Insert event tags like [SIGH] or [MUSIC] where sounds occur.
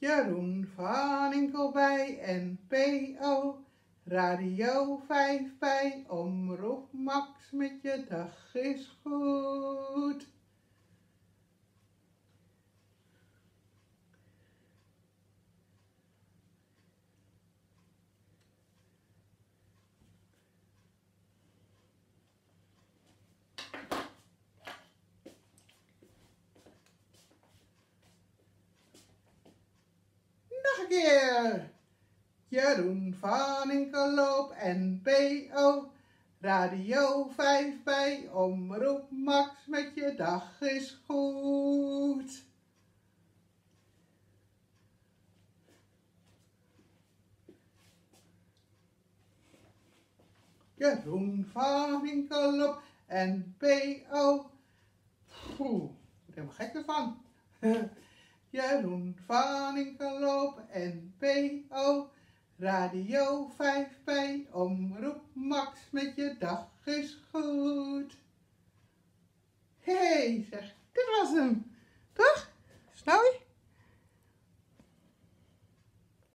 Jeroen van Inkel bij NPO, Radio 5 bij Omroep Max met je dag is goed. Keer. Jeroen van Inkelloop, NPO, Radio 5 bij Omroep Max met je dag is goed. Jeroen van Inkelloop, NPO. Oeh, ik ben er helemaal gek ervan. [LAUGHS] Jeroen van Inkelloop, NPO, Radio 5 bij Omroep Max met je dag is goed. Hé, hey, zeg, dit was hem.